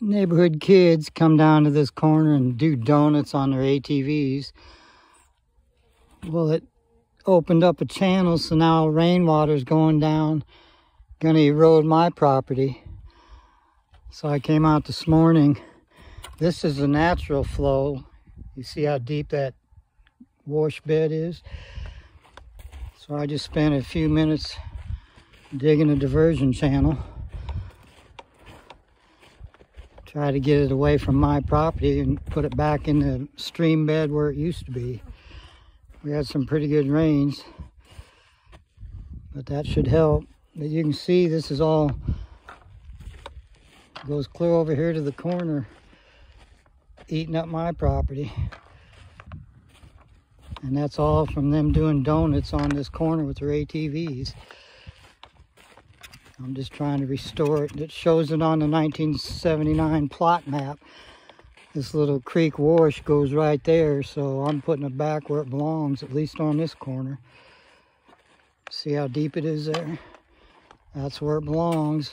neighborhood kids come down to this corner and do donuts on their ATVs. Well, it opened up a channel, so now rainwater's going down, gonna erode my property. So I came out this morning. This is a natural flow. You see how deep that wash bed is? So I just spent a few minutes digging a diversion channel. Try to get it away from my property and put it back in the stream bed where it used to be. We had some pretty good rains, but that should help. But you can see this is all goes clear over here to the corner, eating up my property. And that's all from them doing donuts on this corner with their ATVs. I'm just trying to restore it. It shows it on the 1979 plot map. This little creek wash goes right there, so I'm putting it back where it belongs, at least on this corner. See how deep it is there? That's where it belongs.